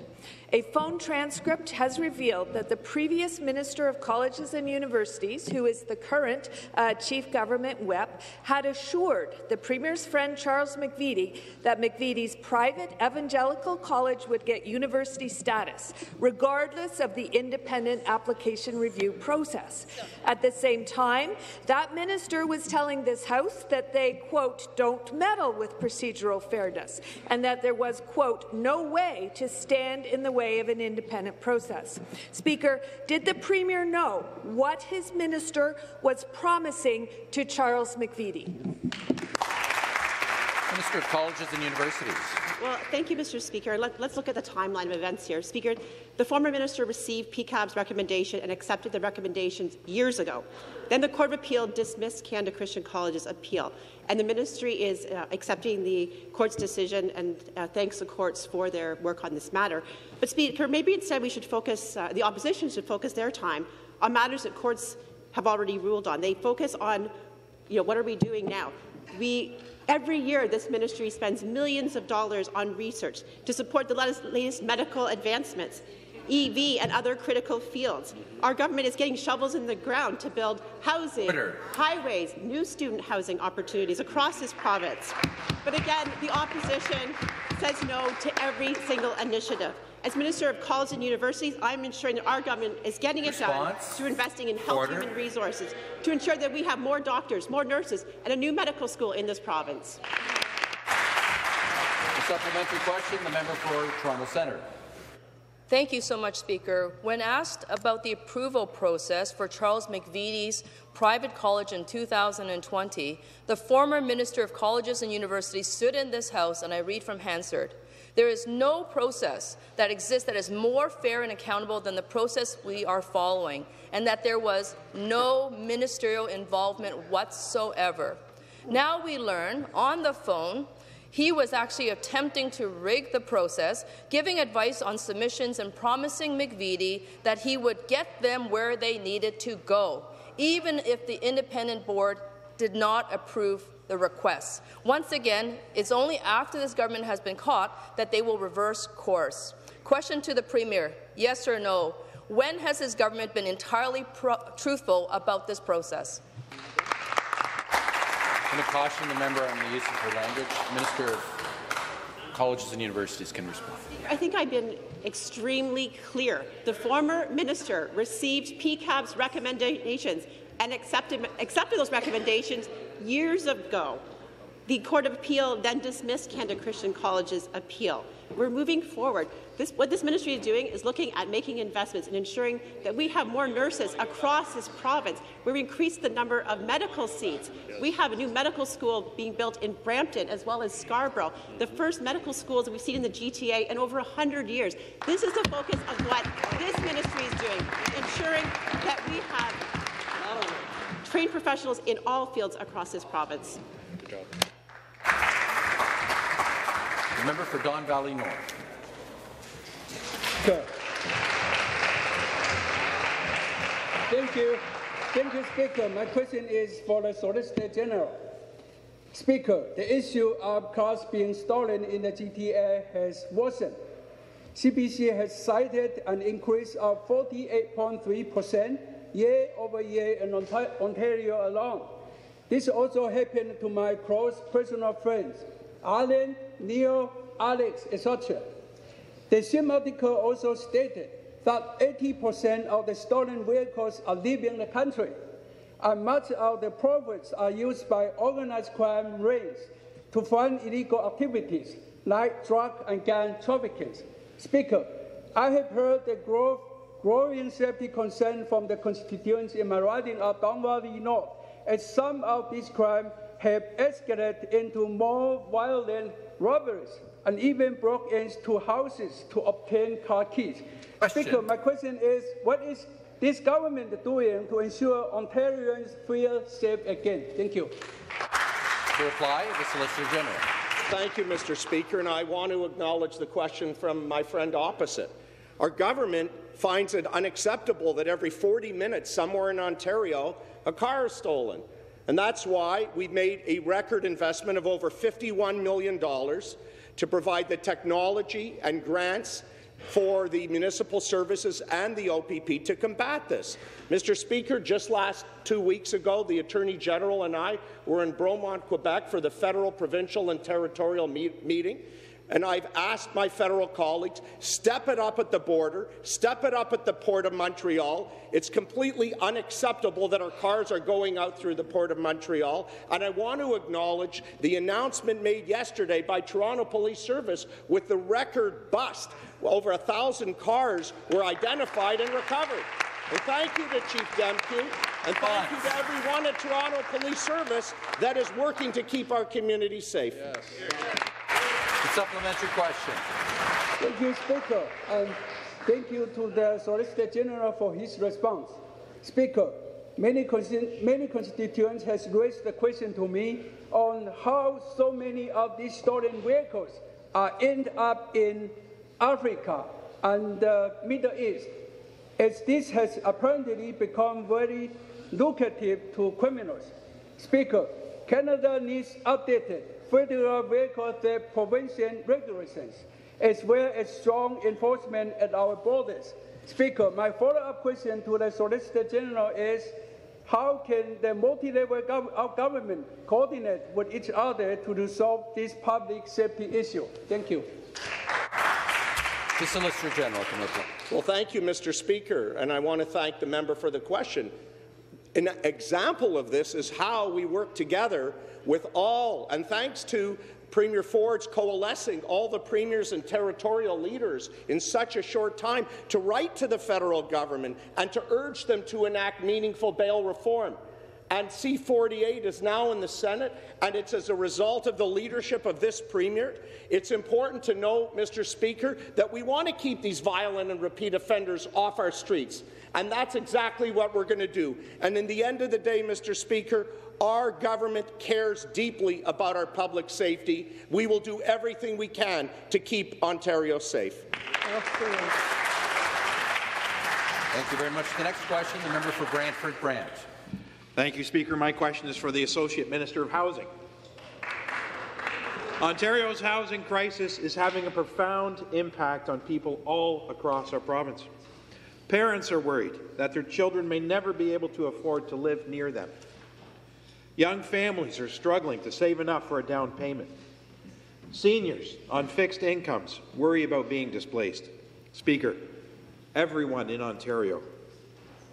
A phone transcript has revealed that the previous Minister of Colleges and Universities, who is the current uh, Chief Government Whip, had assured the Premier's friend Charles McVety that McVety's private evangelical college would get university status, regardless of the independent application review process. At the same time, that minister was telling this House that they, quote, don't meddle with procedural fairness, and that there was, quote, no way to stand in the way way of an independent process. Speaker, did the Premier know what his minister was promising to Charles McVety? Minister of Colleges and Universities. Well, thank you, Mr. Speaker. Let, us look at the timeline of events here. Speaker, the former minister received PEQAB's recommendation and accepted the recommendations years ago. Then the Court of Appeal dismissed Canada Christian College's appeal, and the ministry is uh, accepting the court's decision and uh, thanks the courts for their work on this matter. But, Speaker, maybe instead we should focus, uh, the opposition should focus their time on matters that courts have already ruled on. They focus on, you know, what are we doing now? We Every year, this ministry spends millions of dollars on research to support the latest medical advancements, EV and other critical fields. Our government is getting shovels in the ground to build housing, Twitter. highways, new student housing opportunities across this province. But again, the opposition says no to every single initiative. As Minister of Colleges and Universities, I'm ensuring that our government is getting it done through investing in health Order. human resources, to ensure that we have more doctors, more nurses, and a new medical school in this province. The supplementary question, the member for Toronto Centre. Thank you so much, Speaker. When asked about the approval process for Charles McVety's private college in 2020, the former Minister of Colleges and Universities stood in this House, and I read from Hansard, there is no process that exists that is more fair and accountable than the process we are following, and that there was no ministerial involvement whatsoever. Now we learn on the phone he was actually attempting to rig the process, giving advice on submissions and promising McVety that he would get them where they needed to go, even if the independent board did not approve the requests. Once again, it's only after this government has been caught that they will reverse course. Question to the Premier, yes or no, when has his government been entirely truthful about this process? I'm going to caution the member on the use of her language. Minister of Colleges and Universities can respond. I think I've been extremely clear. The former minister received PEQAB's recommendations and accepted, accepted those recommendations years ago. The Court of Appeal then dismissed Canada Christian College's appeal. We're moving forward. This, what this ministry is doing is looking at making investments and ensuring that we have more nurses across this province. We've increased the number of medical seats. We have a new medical school being built in Brampton as well as Scarborough, the first medical schools that we've seen in the GTA in over 100 years. This is the focus of what this ministry is doing, ensuring that we have trained professionals in all fields across this province. The member for Don Valley North. Sure. Thank you. Thank you, Speaker. My question is for the Solicitor General. Speaker, the issue of cars being stolen in the GTA has worsened. CBC has cited an increase of 48.3 percent year over year in Ontario alone. This also happened to my close personal friends, Alan, Neil, Alex, etc. The same article also stated that 80% of the stolen vehicles are leaving the country, and much of the profits are used by organized crime rings to fund illegal activities like drug and gun trafficking. Speaker, I have heard the growth growing safety concern from the constituents in my riding of Don Valley North, as some of these crimes have escalated into more violent robberies and even broke into houses to obtain car keys. Question. Speaker, my question is, what is this government doing to ensure Ontarians feel safe again? Thank you. To reply, the Solicitor General. Thank you, Mr. Speaker, and I want to acknowledge the question from my friend opposite. Our government finds it unacceptable that every 40 minutes somewhere in Ontario a car is stolen. And that's why we made a record investment of over $51 million to provide the technology and grants for the municipal services and the OPP to combat this. Mr. Speaker, just last two weeks ago, the Attorney General and I were in Bromont, Quebec for the federal, provincial and territorial meeting and I've asked my federal colleagues, step it up at the border, step it up at the Port of Montreal. It's completely unacceptable that our cars are going out through the Port of Montreal. And I want to acknowledge the announcement made yesterday by Toronto Police Service with the record bust. Over a thousand cars were identified and recovered. And thank you to Chief Demkiw, and thank you to everyone at Toronto Police Service that is working to keep our community safe. The supplementary question. Thank you, Speaker, and thank you to the Solicitor General for his response. Speaker, many, many constituents has raised the question to me on how so many of these stolen vehicles are end up in Africa and the Middle East, as this has apparently become very lucrative to criminals. Speaker, Canada needs updated federal vehicle theft prevention regulations, as well as strong enforcement at our borders. Speaker, my follow-up question to the Solicitor General is, how can the multi-level gov government coordinate with each other to resolve this public safety issue? Thank you. The Solicitor General can reply. Well, thank you, Mr. Speaker, and I want to thank the member for the question. An example of this is how we work together with all, and thanks to Premier Ford's coalescing all the premiers and territorial leaders in such a short time to write to the federal government and to urge them to enact meaningful bail reform. And C-48 is now in the Senate, and it's as a result of the leadership of this Premier. It's important to note, Mr. Speaker, that we want to keep these violent and repeat offenders off our streets, and that's exactly what we're going to do. And in the end of the day, Mr. Speaker, our government cares deeply about our public safety. We will do everything we can to keep Ontario safe. Thank you very much. The next question, the member for Brantford Brant. Thank you, Speaker. My question is for the Associate Minister of Housing. Ontario's housing crisis is having a profound impact on people all across our province. Parents are worried that their children may never be able to afford to live near them. Young families are struggling to save enough for a down payment. Seniors on fixed incomes worry about being displaced. Speaker, everyone in Ontario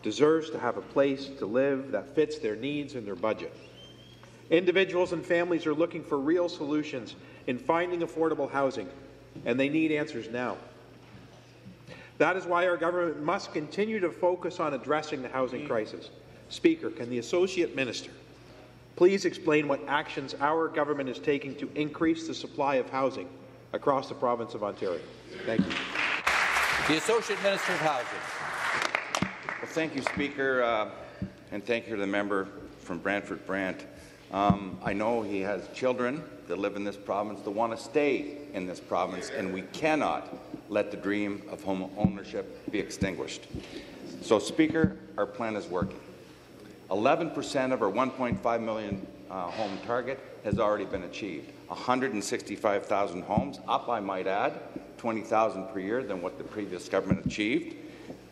deserves to have a place to live that fits their needs and their budget. Individuals and families are looking for real solutions in finding affordable housing, and they need answers now. That is why our government must continue to focus on addressing the housing crisis. Speaker, can the Associate Minister please explain what actions our government is taking to increase the supply of housing across the province of Ontario? Thank you. The Associate Minister of Housing. Well, thank you, Speaker, uh, and thank you to the member from Brantford Brant. Um, I know he has children that live in this province that want to stay in this province, and we cannot let the dream of home ownership be extinguished. So, Speaker, our plan is working. 11% of our 1.5 million uh, home target has already been achieved. 165,000 homes, up, I might add, 20,000 per year than what the previous government achieved.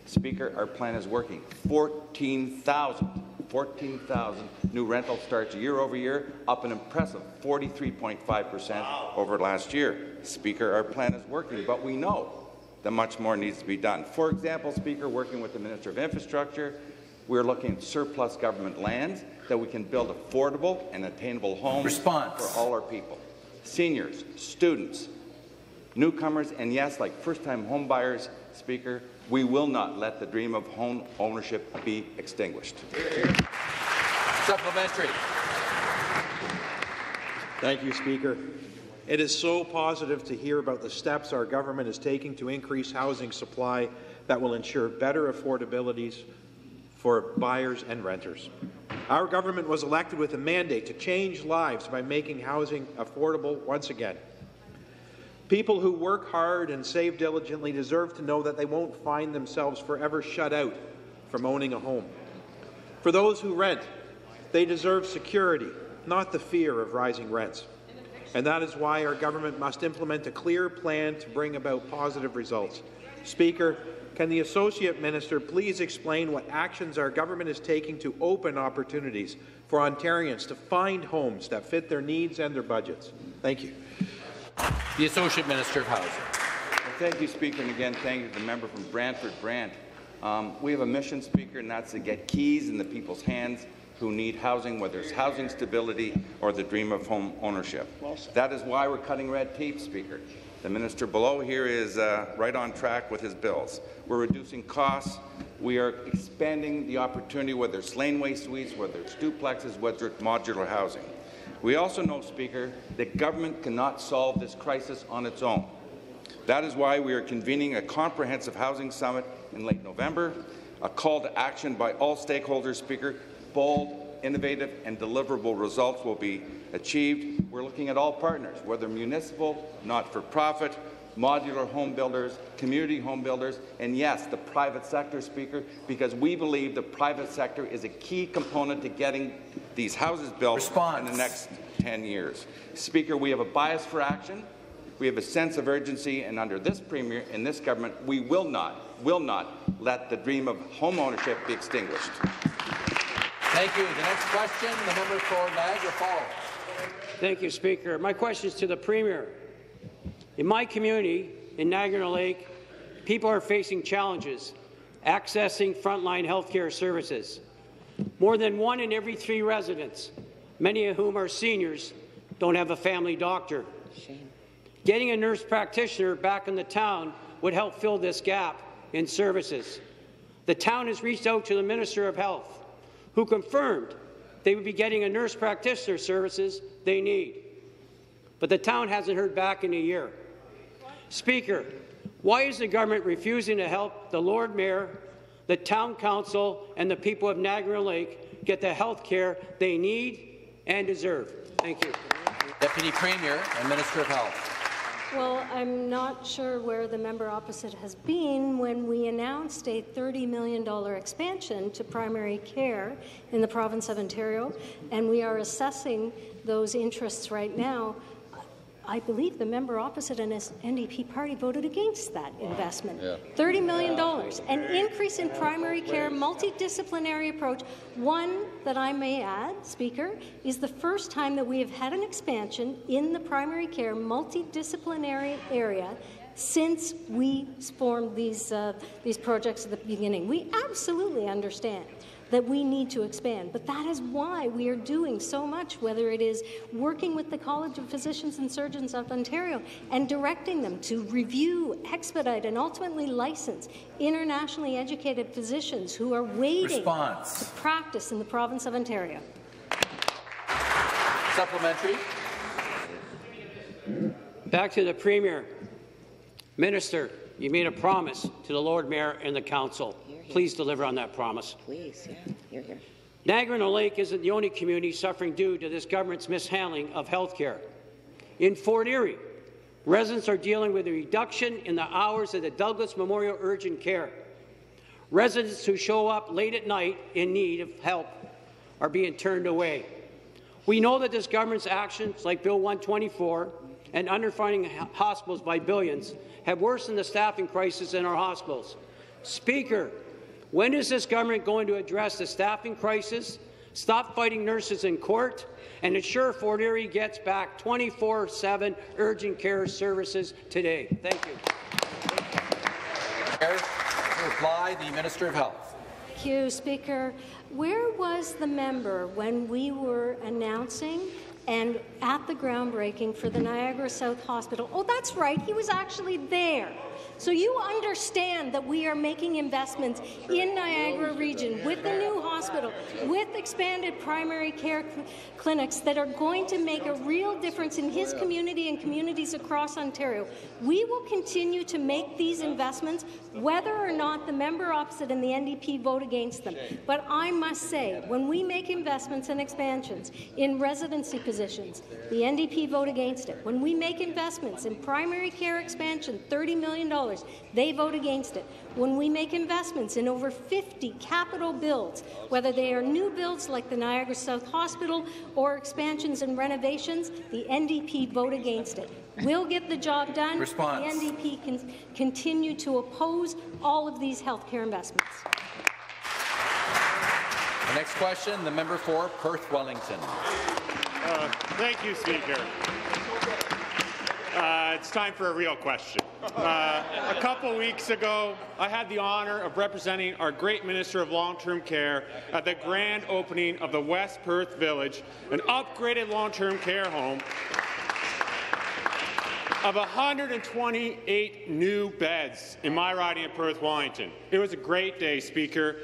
Speaker, our plan is working. 14,000, 14,000 new rental starts year over year, up an impressive 43.5% over last year. Speaker, our plan is working, but we know that much more needs to be done. For example, Speaker, working with the Minister of Infrastructure, we're looking at surplus government lands that we can build affordable and attainable homes Response. for all our people. Seniors, students, newcomers, and yes, like first-time homebuyers, Speaker, we will not let the dream of home ownership be extinguished. Supplementary. Thank you, Speaker. It is so positive to hear about the steps our government is taking to increase housing supply that will ensure better affordabilities for buyers and renters. Our government was elected with a mandate to change lives by making housing affordable once again. People who work hard and save diligently deserve to know that they won't find themselves forever shut out from owning a home. For those who rent, they deserve security, not the fear of rising rents. And that is why our government must implement a clear plan to bring about positive results. Speaker, can the Associate Minister please explain what actions our government is taking to open opportunities for Ontarians to find homes that fit their needs and their budgets? Thank you. The Associate Minister of Housing. Well, thank you, Speaker, and again, thank you to the member from Brantford Brant. Um, we have a mission, Speaker, and that's to get keys in the people's hands who need housing, whether it's housing stability or the dream of home ownership. That is why we're cutting red tape, Speaker. The minister below here is uh, right on track with his bills. We're reducing costs We are expanding the opportunity, whether it's laneway suites, whether it's duplexes, whether it's modular housing. We also know, Speaker, that government cannot solve this crisis on its own. That is why we are convening a comprehensive housing summit in late November, a call to action by all stakeholders, Speaker. Bold, innovative and deliverable results will be achieved. We're looking at all partners, whether municipal, not-for-profit, modular home builders, community home builders, and yes, the private sector, Speaker, because we believe the private sector is a key component to getting these houses built Response. in the next 10 years. Speaker, we have a bias for action. We have a sense of urgency, and under this Premier and this government, we will not, will not let the dream of home ownership be extinguished. Thank you. The next question, the member for Niagara Falls. Thank you, Speaker. My question is to the Premier. In my community, in Niagara Lake, people are facing challenges accessing frontline health care services. More than one in every three residents, many of whom are seniors, don't have a family doctor. Shame. Getting a nurse practitioner back in the town would help fill this gap in services. The town has reached out to the Minister of Health, who confirmed they would be getting a nurse practitioner services they need. But the town hasn't heard back in a year. Speaker, why is the government refusing to help the Lord Mayor, the Town Council, and the people of Niagara Lake get the health care they need and deserve? Thank you. Deputy Premier and Minister of Health. Well, I'm not sure where the member opposite has been when we announced a $30 million expansion to primary care in the province of Ontario, and we are assessing those interests right now. I believe the member opposite and his NDP party voted against that investment. Yeah. $30 million, an increase in primary care, multidisciplinary approach. One that I may add, Speaker, is the first time that we have had an expansion in the primary care multidisciplinary area since we formed these, uh, these projects at the beginning. We absolutely understand that we need to expand. But that is why we are doing so much, whether it is working with the College of Physicians and Surgeons of Ontario and directing them to review, expedite, and ultimately license internationally educated physicians who are waiting Response. to practice in the province of Ontario. Supplementary. Back to the Premier. Minister, you made a promise to the Lord Mayor and the Council. Please deliver on that promise. Please, yeah, you're here. Niagara Lake isn't the only community suffering due to this government's mishandling of health care. In Fort Erie, residents are dealing with a reduction in the hours of the Douglas Memorial Urgent Care. Residents who show up late at night in need of help are being turned away. We know that this government's actions, like Bill 124 and underfunding hospitals by billions, have worsened the staffing crisis in our hospitals. Speaker, when is this government going to address the staffing crisis, stop fighting nurses in court, and ensure Fort Erie gets back 24-7 urgent care services today? Thank you. reply, the Minister of Health. Thank you, Speaker. Where was the member when we were announcing and at the groundbreaking for the Niagara South Hospital? Oh, that's right, he was actually there. So you understand that we are making investments in Niagara region with the new hospital, with expanded primary care cl clinics that are going to make a real difference in his community and communities across Ontario. We will continue to make these investments whether or not the member opposite and the NDP vote against them. But I must say, when we make investments and expansions in residency positions, the NDP vote against it. When we make investments in primary care expansion, $30 million, they vote against it. When we make investments in over 50 capital builds, whether they are new builds like the Niagara South Hospital or expansions and renovations, the NDP vote against it. We'll get the job done. Response. The NDP can continue to oppose all of these health care investments. The next question, the member for Perth Wellington. Uh, thank you, Speaker. Uh, it's time for a real question. Uh, a couple weeks ago, I had the honour of representing our great Minister of Long-Term Care at the grand opening of the West Perth Village, an upgraded long-term care home of 128 new beds in my riding of Perth Wellington. It was a great day, Speaker,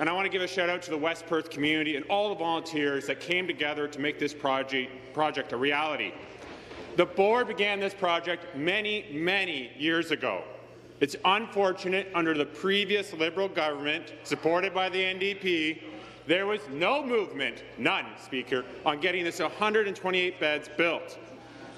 and I want to give a shout out to the West Perth community and all the volunteers that came together to make this project, project a reality. The board began this project many, many years ago. It's unfortunate under the previous Liberal government, supported by the NDP, there was no movement, none, Speaker, on getting this 128 beds built.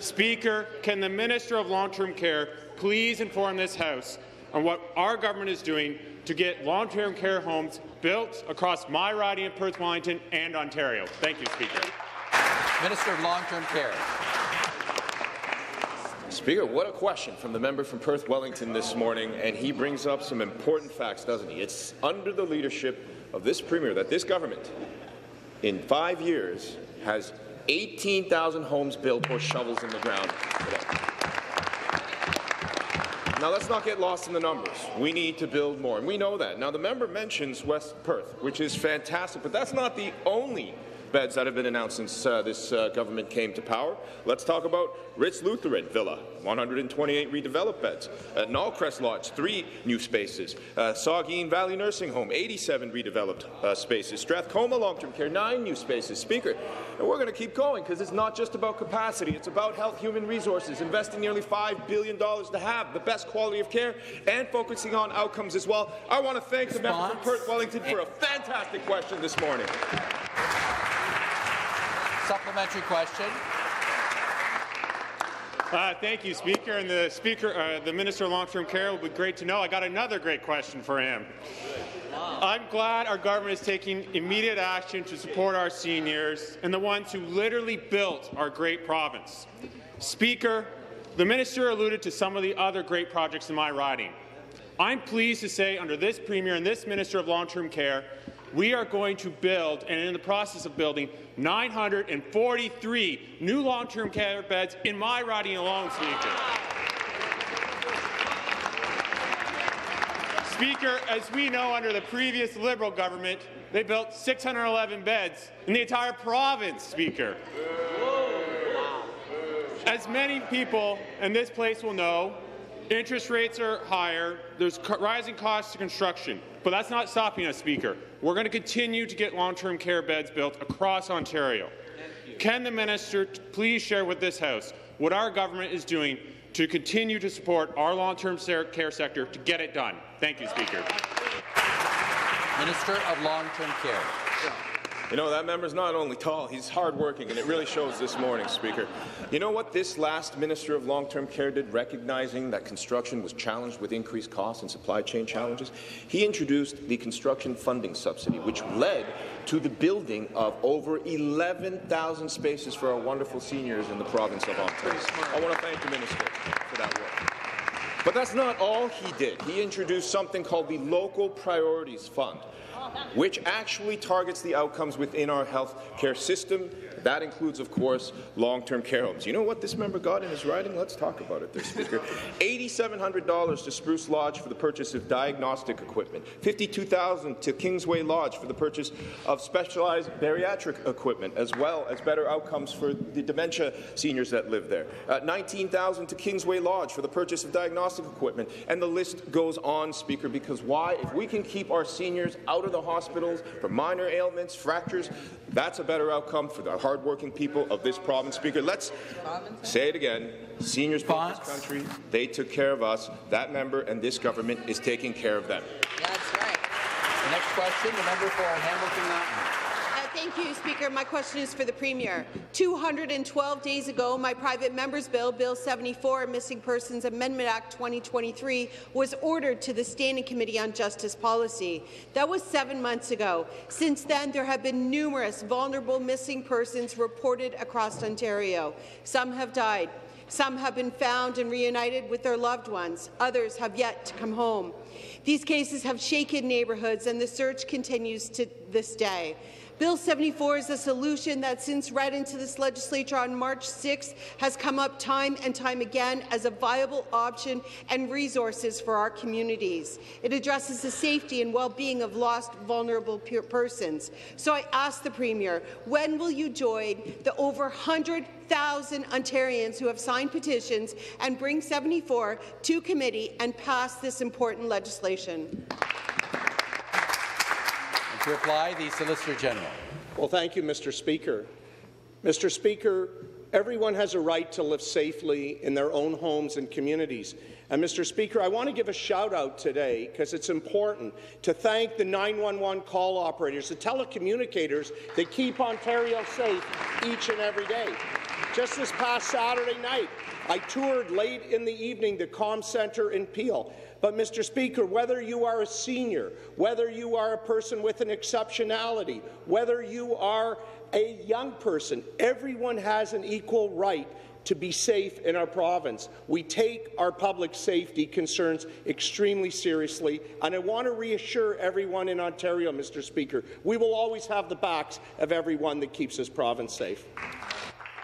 Speaker, can the Minister of Long-Term Care please inform this House on what our government is doing to get long-term care homes built across my riding of Perth Wellington and Ontario? Thank you, Speaker. Minister of Long-Term Care. Speaker, what a question from the member from Perth Wellington this morning, and he brings up some important facts, doesn't he? It's under the leadership of this Premier that this government, in five years, has 18,000 homes built or shovels in the ground today. Now, let's not get lost in the numbers. We need to build more, and we know that. Now, the member mentions West Perth, which is fantastic, but that's not the only beds that have been announced since uh, this uh, government came to power. Let's talk about Ritz Lutheran Villa, 128 redeveloped beds. At Knollcrest Lodge, three new spaces. Uh, Saugeen Valley Nursing Home, 87 redeveloped uh, spaces. Strathcona Long-Term Care, nine new spaces. Speaker, and we're going to keep going because it's not just about capacity. It's about health, human resources, investing nearly $5 billion to have the best quality of care and focusing on outcomes as well. I want to thank the member from Perth Wellington for a fantastic question this morning. Supplementary question. Uh, thank you, Speaker. And the Speaker, uh, the Minister of Long-Term Care will be great to know. I got another great question for him. I'm glad our government is taking immediate action to support our seniors and the ones who literally built our great province. Speaker, the minister alluded to some of the other great projects in my riding. I'm pleased to say under this Premier and this Minister of Long-Term Care, we are going to build, and in the process of building, 943 new long-term care beds in my riding alone, Speaker. Speaker, as we know under the previous Liberal government, they built 611 beds in the entire province, Speaker. As many people in this place will know, interest rates are higher, there's rising costs to construction, but that's not stopping us, Speaker. We're going to continue to get long-term care beds built across Ontario. Can the minister please share with this House what our government is doing to continue to support our long-term care sector to get it done? Thank you, Speaker. Minister of Long-Term Care. You know, that member's not only tall, he's hardworking, and it really shows this morning, Speaker. You know what this last Minister of Long-Term Care did, recognizing that construction was challenged with increased costs and supply chain challenges? He introduced the construction funding subsidy, which led to the building of over 11,000 spaces for our wonderful seniors in the province of Ontario. I want to thank the Minister for that work. But that's not all he did. He introduced something called the Local Priorities Fund, which actually targets the outcomes within our health care system. That includes, of course, long-term care homes. You know what this member got in his writing? Let's talk about it, there, Speaker. $8,700 to Spruce Lodge for the purchase of diagnostic equipment. $52,000 to Kingsway Lodge for the purchase of specialized bariatric equipment, as well as better outcomes for the dementia seniors that live there. Uh, $19,000 to Kingsway Lodge for the purchase of diagnostic equipment. And the list goes on, Speaker, because why? If we can keep our seniors out of the hospitals for minor ailments, fractures, that's a better outcome for the hardworking people of this province. Speaker, let's say it again. Seniors built this country. They took care of us. That member and this government is taking care of them. That's right. The next question, the member for Hamilton Mountain. Thank you, Speaker. My question is for the Premier. 212 days ago, my private member's bill, Bill 74, Missing Persons Amendment Act 2023, was ordered to the Standing Committee on Justice Policy. That was seven months ago. Since then, there have been numerous vulnerable missing persons reported across Ontario. Some have died. Some have been found and reunited with their loved ones. Others have yet to come home. These cases have shaken neighbourhoods, and the search continues to this day. Bill 74 is a solution that, since read into this legislature on March 6, has come up time and time again as a viable option and resources for our communities. It addresses the safety and well-being of lost, vulnerable persons. So I ask the Premier, when will you join the over 100,000 Ontarians who have signed petitions and bring 74 to committee and pass this important legislation? To reply, the Solicitor General. Well, thank you, Mr. Speaker. Mr. Speaker, everyone has a right to live safely in their own homes and communities. And, Mr. Speaker, I want to give a shout out today, because it's important, to thank the 911 call operators, the telecommunicators that keep Ontario safe each and every day. Just this past Saturday night, I toured late in the evening the comm centre in Peel. But, Mr. Speaker, whether you are a senior, whether you are a person with an exceptionality, whether you are a young person, everyone has an equal right to be safe in our province. We take our public safety concerns extremely seriously, and I want to reassure everyone in Ontario, Mr. Speaker, we will always have the backs of everyone that keeps this province safe.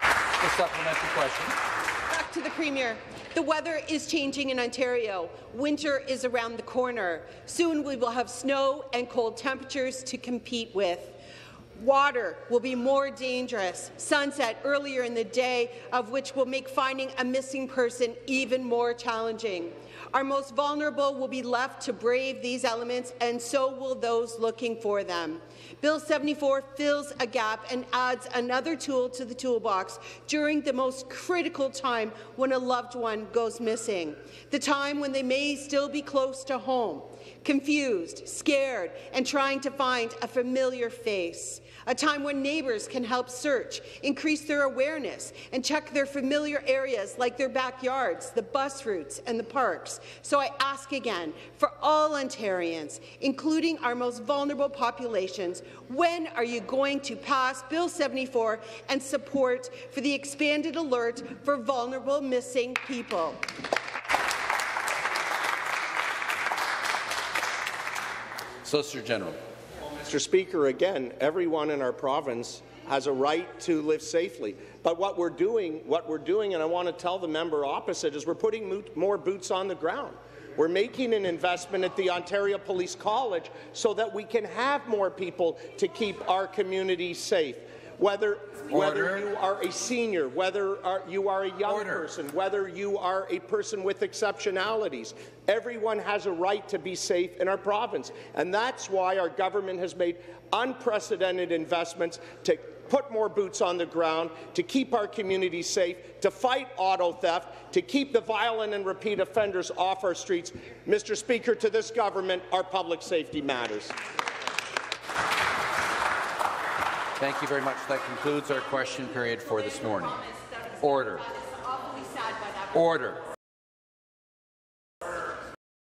The supplementary question. Back to the Premier. The weather is changing in Ontario. Winter is around the corner. Soon we will have snow and cold temperatures to compete with. Water will be more dangerous. Sunset earlier in the day, of which will make finding a missing person even more challenging. Our most vulnerable will be left to brave these elements, and so will those looking for them. Bill 74 fills a gap and adds another tool to the toolbox during the most critical time when a loved one goes missing, the time when they may still be close to home, confused, scared, and trying to find a familiar face a time when neighbours can help search, increase their awareness, and check their familiar areas like their backyards, the bus routes, and the parks. So I ask again, for all Ontarians, including our most vulnerable populations, when are you going to pass Bill 74 and support for the expanded alert for vulnerable missing people? Solicitor General. Mr. Speaker, again, everyone in our province has a right to live safely. But what we're doing, what we're doing, and I want to tell the member opposite, is we're putting more boots on the ground. We're making an investment at the Ontario Police College so that we can have more people to keep our communities safe. Whether, whether you are a senior, whether are, you are a young Order. person, whether you are a person with exceptionalities, everyone has a right to be safe in our province. And that's why our government has made unprecedented investments to put more boots on the ground, to keep our communities safe, to fight auto theft, to keep the violent and repeat offenders off our streets. Mr. Speaker, to this government, our public safety matters. Thank you very much. That concludes our question period for this morning. Order. Order.